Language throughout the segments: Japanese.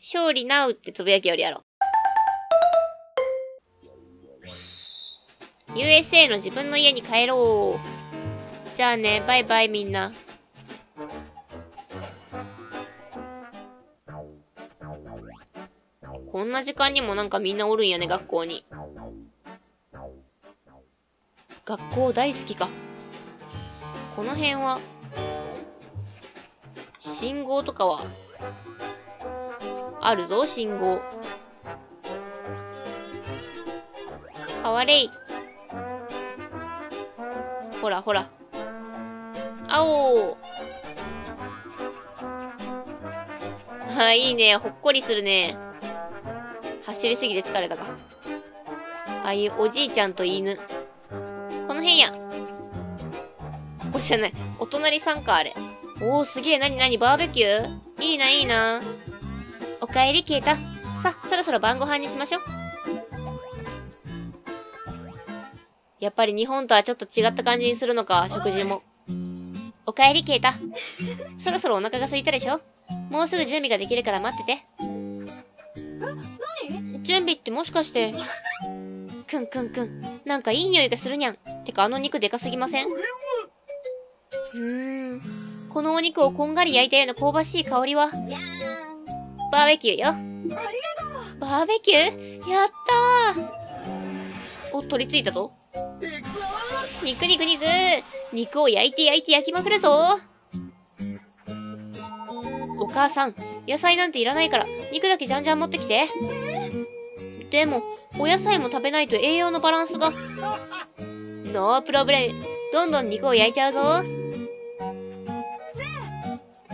勝利なうってつぶやきよりやろ。USA の自分の家に帰ろう。じゃあね、バイバイみんな。こんな時間にもなんかみんなおるんやね、学校に。学校大好きか。この辺は、信号とかは、あるぞ、信号。変われい。ほらほら。あお。あ、いいね。ほっこりするね。走りすぎて疲れたか。ああいうおじいちゃんと犬。この辺や。ここじゃない。お隣さんか、あれ。おー、すげえ。なになにバーベキュー？いいな、いいな。おかえり、ケイタ。さ、そろそろ晩ご飯にしましょう。やっぱり日本とはちょっと違った感じにするのか、食事も。おかえり、ケイタ。そろそろお腹が空いたでしょもうすぐ準備ができるから待ってて。準備ってもしかして。くんくんくん。なんかいい匂いがするにゃん。てかあの肉でかすぎません？うん。このお肉をこんがり焼いたような香ばしい香りは。バーベキューよ。バーベキュー？やったーお、取り付いたぞ。肉肉肉肉を焼いて焼いて焼きまくるぞお母さん、野菜なんていらないから、肉だけじゃんじゃん持ってきて。でも、お野菜も食べないと栄養のバランスが。ノープロブレム。どんどん肉を焼いちゃうぞ。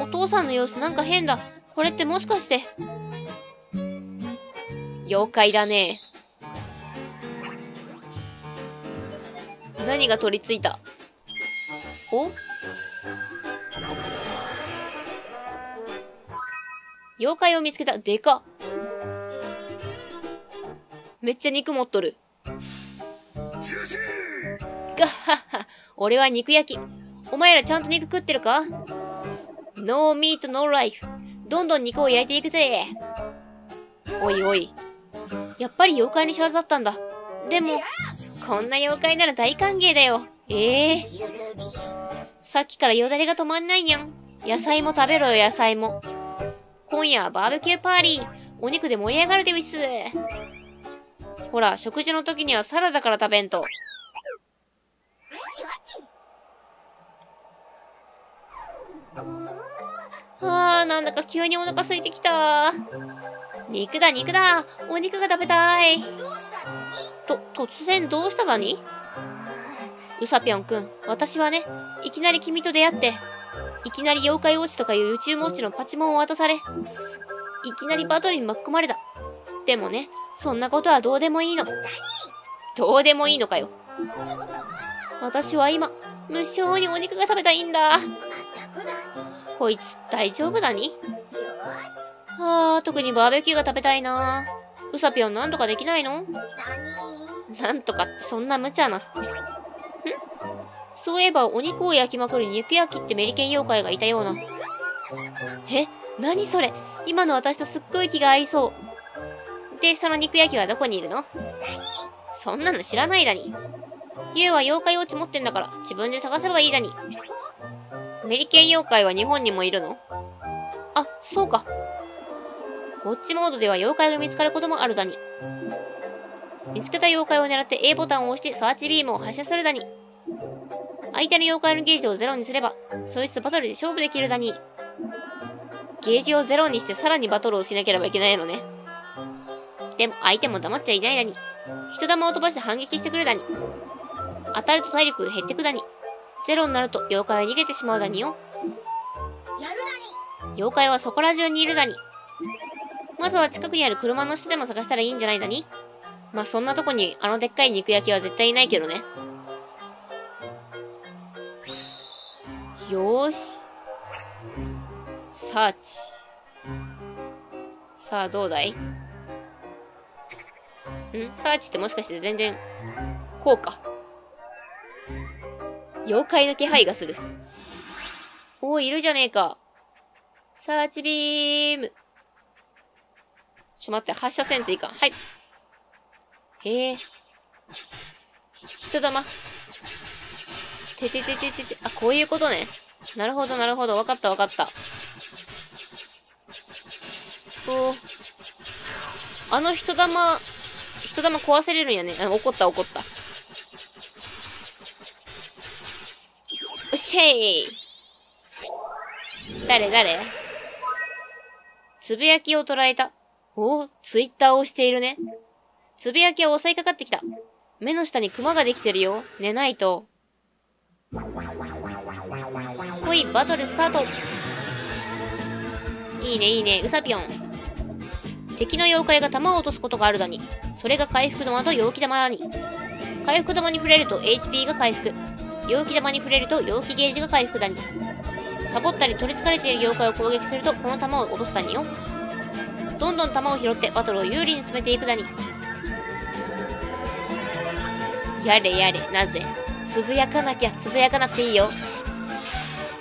お父さんの様子なんか変だ。これってもしかして。妖怪だね。何が取り付いた？お？妖怪を見つけた。でかめっちゃ肉持っとる。ガッハッハ。俺は肉焼き。お前らちゃんと肉食ってるか ?No meat, no life. どんどん肉を焼いていくぜ。おいおい。やっぱり妖怪に仕業だったんだ。でも、こんな妖怪なら大歓迎だよ。ええー、さっきからよだれが止まんないにゃん。野菜も食べろよ、野菜も。今夜はバーベキューパーリー。お肉で盛り上がるでウィス。ほら、食事の時にはサラダから食べんと。あー、なんだか急にお腹空いてきた。肉だ、肉だ。お肉が食べたい。と、突然どうしただに？うさぴょんくん、私はね、いきなり君と出会って、いきなり妖怪ウォッチとかいう宇宙ウォッチのパチモンを渡され、いきなりバトルに巻き込まれた。でもね、そんなことはどうでもいいの。どうでもいいのかよ。私は今、無性にお肉が食べたいんだ。こいつ大丈夫だに？ああ、特にバーベキューが食べたいな。うさぴょんなんとかできないの？なんとかってそんな無茶な。ん？そういえばお肉を焼きまくる肉焼きってメリケン妖怪がいたような。え？何それ？今の私とすっごい気が合いそう。で、その肉焼きはどこにいるの？そんなの知らないだに。ユウは妖怪ウォッチ持ってんだから自分で探せばいいだに。メリケン妖怪は日本にもいるの？あ、そうか。ウォッチモードでは妖怪が見つかることもあるだに。見つけた妖怪を狙って A ボタンを押してサーチビームを発射するだに。相手の妖怪のゲージをゼロにすれば、そいつとバトルで勝負できるだに。ゲージをゼロにしてさらにバトルをしなければいけないのね。でも相手も黙っちゃいないだに。人玉を飛ばして反撃してくるだに。当たると体力が減ってくだに。ゼロになると妖怪は逃げてしまうだによ。やるだに。妖怪はそこら中にいるだに。まずは近くにある車の下でも探したらいいんじゃないだにまあ、そんなとこにあのでっかい肉焼きは絶対いないけどね。よーし。サーチ。さあ、どうだい？ん？サーチってもしかして全然、こうか。妖怪の気配がする。おー、いるじゃねえか。サーチビーム。ちょ待って、発射せんといかん。はい。へえ。人玉。てててててて、あ、こういうことね。なるほど、なるほど。わかった、わかった。おあの人玉、人玉壊せれるんやね。あ、怒った、怒った。おっしゃい誰誰？つぶやきを捉えた。おツイッターをしているね。つぶやきを襲いかかってきた。目の下にクマができてるよ。寝ないと。ほい、バトルスタートいいね、いいね、うさぴょん。敵の妖怪が弾を落とすことがあるだに。それが回復玉と陽気玉だに。回復玉に触れると HP が回復。陽気玉に触れると陽気ゲージが回復だに。サボったり取り憑かれている妖怪を攻撃するとこの弾を落とすだによ。どんどん弾を拾ってバトルを有利に進めていくだに。やれやれ、なぜ？つぶやかなきゃ、つぶやかなくていいよ。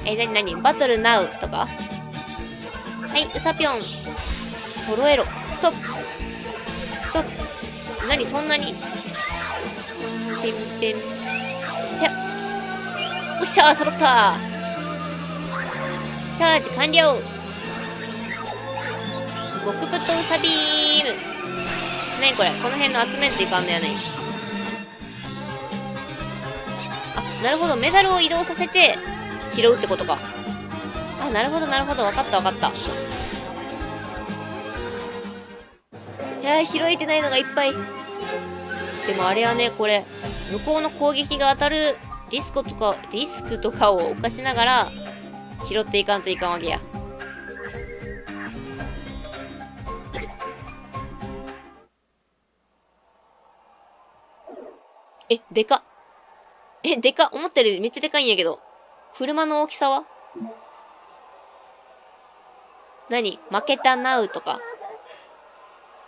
え、なになに？バトルナウとか？はい、うさぴょん。揃えろ。ストップ。ストップ。なにそんなに？てんてん。っしゃ、揃ったチャージ完了極太ウサビームなにこれ？この辺の集めんといかんのやねあなるほど、メダルを移動させて拾うってことか。あ、なるほど、なるほど。わかった、わかった。いや、拾えてないのがいっぱい。でもあれはね、これ、向こうの攻撃が当たるリスクとか、リスクとかを犯しながら、拾っていかんといかんわけや。え、でか。え、でか、思ったよりめっちゃでかいんやけど。車の大きさは？何？負けたなうとか。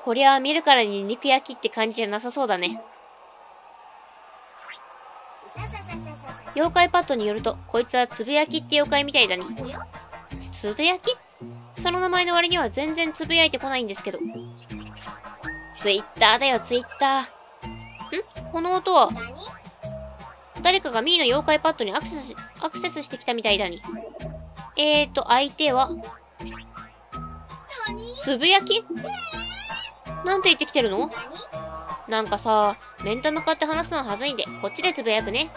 こりゃ見るからに肉焼きって感じじゃなさそうだね。妖怪パッドによると、こいつはつぶやきって妖怪みたいだね。つぶやき？その名前の割には全然つぶやいてこないんですけど。ツイッターだよ、ツイッター。ん？この音は？誰かがミーの妖怪パッドにアクセス、アクセスしてきたみたいだに。えーと、相手は、つぶやき？なんて言ってきてるの？なんかさ、面と向かって話すのははずいんで、こっちでつぶやくね。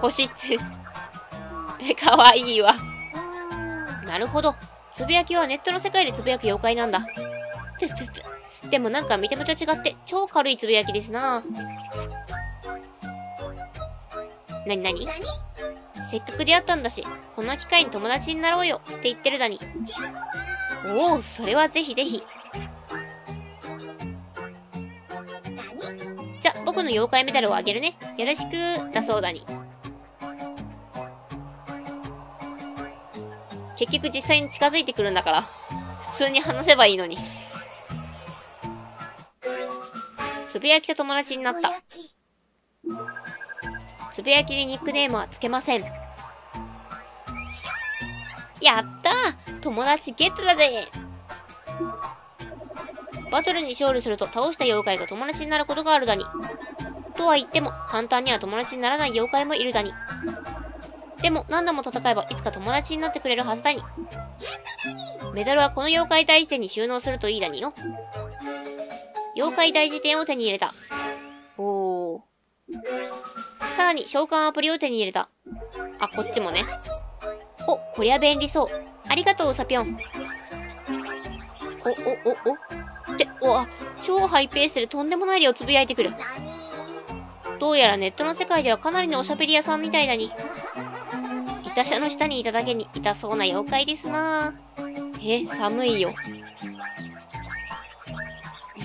星って かわいいわ。なるほど。つぶやきはネットの世界でつぶやく妖怪なんだ。でもなんか見た目と違って超軽いつぶやきですななになにせっかく出会ったんだし、この機会に友達になろうよって言ってるだに。おお、それはぜひぜひ。僕の妖怪メダルをあげるね。よろしく、だそうだに。結局実際に近づいてくるんだから、普通に話せばいいのに。つぶやきと友達になった。つぶやきにニックネームはつけません。やったー友達ゲットだぜバトルに勝利すると倒した妖怪が友達になることがあるだに。とは言っても、簡単には友達にならない妖怪もいるだに。でも、何度も戦えばいつか友達になってくれるはずだに。メダルはこの妖怪大辞典に収納するといいだによ。妖怪大辞典を手に入れた。おー。さらに召喚アプリを手に入れた。あ、こっちもね。お、こりゃ便利そう。ありがとう、うさぴょん。お、お、お、お。って、お、あ、超ハイペースでとんでもない量つぶやいてくる。どうやらネットの世界ではかなりのおしゃべり屋さんみたいだに。いた車の下にいただけに痛そうな妖怪ですなえ、寒いよ。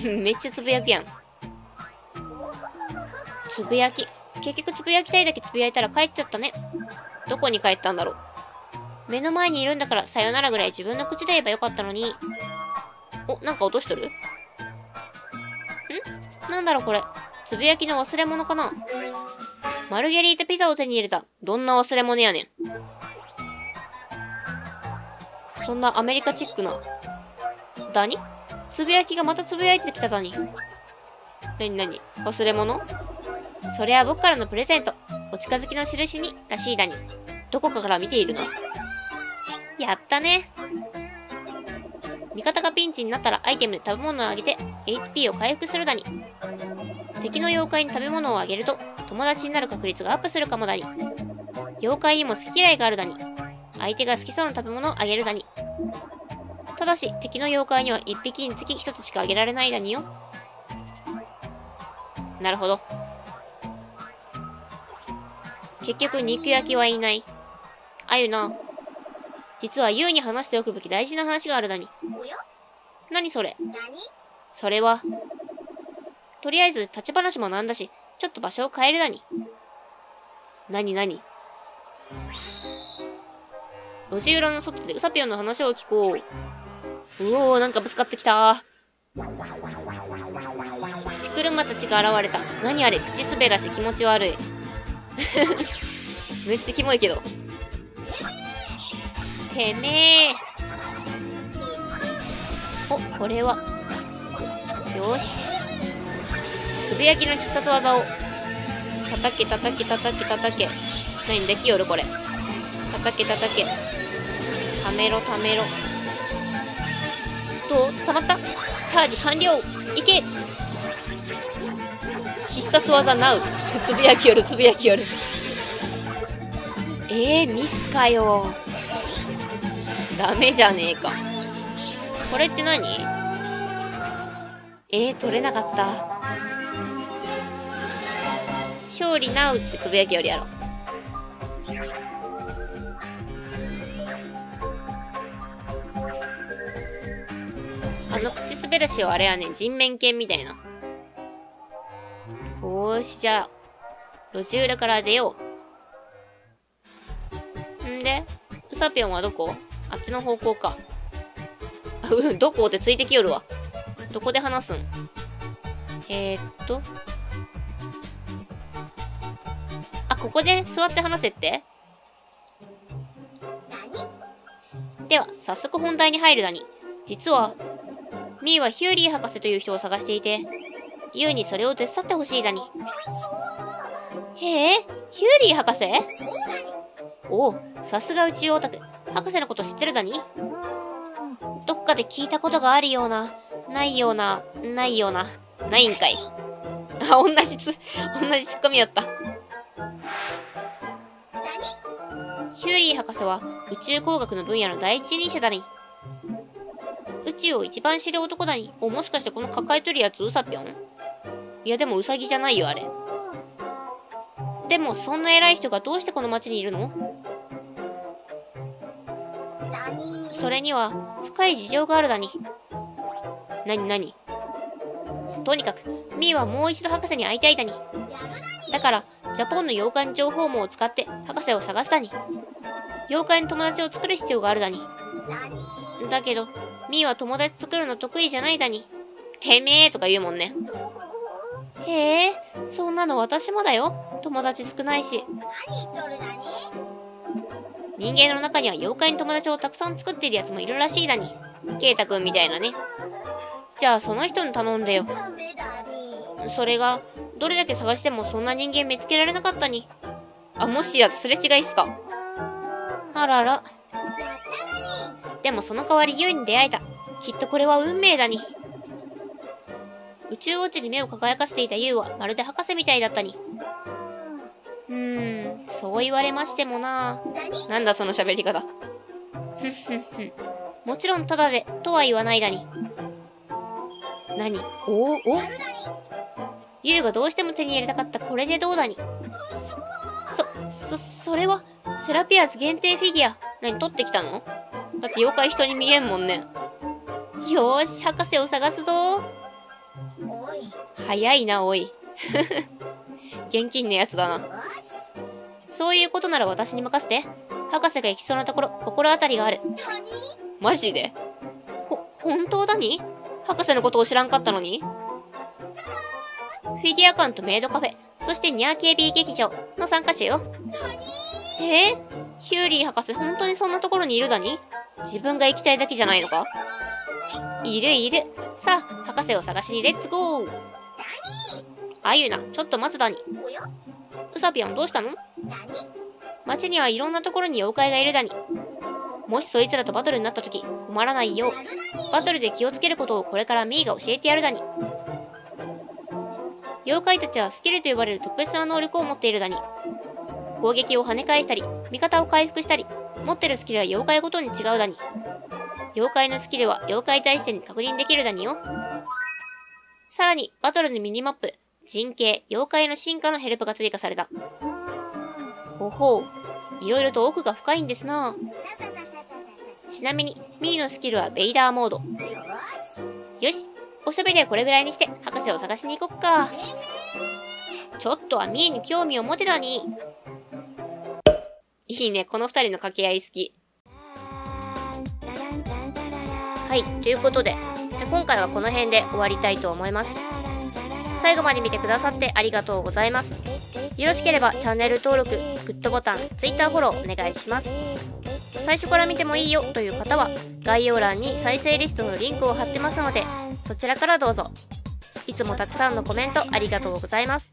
めっちゃつぶやくやん。つぶやき。結局つぶやきたいだけつぶやいたら帰っちゃったね。どこに帰ったんだろう。目の前にいるんだからさよならぐらい自分の口で言えばよかったのに。お、なんか落としとる？ん？なんだろうこれ。つぶやきの忘れ物かなマルゲリータピザを手に入れた。どんな忘れ物やねん。そんなアメリカチックな。だにつぶやきがまたつぶやいてきただに。なになに忘れ物？それは僕からのプレゼント。お近づきの印に、らしいだに。どこかから見ているのやったね。味方がピンチになったらアイテムで食べ物をあげて HP を回復するだに。敵の妖怪に食べ物をあげると友達になる確率がアップするかもだに。妖怪にも好き嫌いがあるだに。相手が好きそうな食べ物をあげるだに。ただし、敵の妖怪には1匹につき1つしかあげられないだによ。なるほど。結局、肉焼きはいない。あゆな。実は、ゆうに話しておくべき大事な話があるだに。何それ？それは、とりあえず立ち話もなんだし、ちょっと場所を変えるだに。なになに路地裏の外でウサピョンの話を聞こう。うおー、なんかぶつかってきた。チクルマたちが現れた。何あれ、口滑らし気持ち悪い。めっちゃキモいけど。てめえ。お、これは。よし。つぶやきの必殺技を。叩け叩け叩け叩け。何できよるこれ。叩け叩け。ためろためろ。どう？溜まった？チャージ完了いけ必殺技ナウ。つぶやきよるつぶやきよる。えー、ミスかよ。ダメじゃねえか。これって何？えー、取れなかった。勝利ナウってつぶやきよりやろ。あの口滑らしはあれやね人面犬みたいな。よし、じゃあ、路地裏から出よう。んで、ウサピョンはどこ？あっちの方向か。あ、うん、どこってついてきよるわ。どこで話すん？えー、っと。あ、ここで座って話せって？では、早速本題に入るだに。実は、ミーはヒューリー博士という人を探していて、ユウにそれを手伝ってほしいだに。へえ、ヒューリー博士？おお、さすが宇宙オタク。博士のこと知ってるだに？どっかで聞いたことがあるような、ないような、ないような、ないんかい。あ、同じつ、同じツッコミやった。ヒューリー博士は宇宙工学の分野の第一人者だに。宇宙を一番知る男だに。お、もしかしてこの抱えとるやつウサピョンいやでもウサギじゃないよ、あれ。でも、そんな偉い人がどうしてこの町にいるの？それには、深い事情があるだに。なになにとにかく、ミーはもう一度博士に会いたいだに。だから、ジャポンの洋館情報網を使って博士を探すだに。妖怪に友達を作る必要があるだに。だけど、ミーは友達作るの得意じゃないだに。てめえとか言うもんね。へえ、そんなの私もだよ。友達少ないし。何言っとるだに人間の中には妖怪に友達をたくさん作ってるやつもいるらしいだに。ケイタくんみたいなね。じゃあその人に頼んでよ。それが、どれだけ探してもそんな人間見つけられなかったに。あ、もしやすれ違いっすか。あらら。でもその代わりユウに出会えた。きっとこれは運命だに。宇宙落ちに目を輝かせていたユウはまるで博士みたいだったに。うーん、そう言われましてもななんだその喋り方。ふんふんふん。もちろんただで、とは言わないだに。何？おお？おユウがどうしても手に入れたかったこれでどうだに。そ、そ、それは、セラピアス限定フィギュア。何取ってきたの？だって妖怪人に見えんもんね。よーし、博士を探すぞ早いな、おい。現金のやつだな。そういうことなら私に任せて。博士が行きそうなところ、心当たりがある。マジで？ほ、本当だに？博士のことを知らんかったのに？フィギュア館とメイドカフェ、そしてニャー KB 劇場の参加者よ。え？ー、ヒューリー博士本当にそんなところにいるだに？自分が行きたいだけじゃないのか？いるいる。さあ、博士を探しにレッツゴー。あゆな、ちょっと待つだに。うさぴょんどうしたの？街にはいろんなところに妖怪がいるだに。もしそいつらとバトルになった時、困らないよう、バトルで気をつけることをこれからミーが教えてやるだに。妖怪たちはスキルと呼ばれる特別な能力を持っているだに。攻撃を跳ね返したり、味方を回復したり、持ってるスキルは妖怪ごとに違うだに。妖怪のスキルは妖怪対してに確認できるだによ。さらに、バトルのミニマップ、人形、妖怪の進化のヘルプが追加された。ほほう。いろいろと奥が深いんですなちなみに、ミーのスキルはベイダーモード。よし、おしゃべりはこれぐらいにして、博士を探しに行こっか。ちょっとはミーに興味を持てたに。いいね、この二人の掛け合い好き。はい、ということで、じゃあ今回はこの辺で終わりたいと思います。最後まで見てくださってありがとうございます。よろしければチャンネル登録、グッドボタン、Twitter フォローお願いします。最初から見てもいいよという方は、概要欄に再生リストのリンクを貼ってますので、そちらからどうぞ。いつもたくさんのコメントありがとうございます。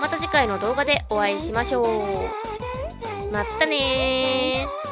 また次回の動画でお会いしましょう。まったねー。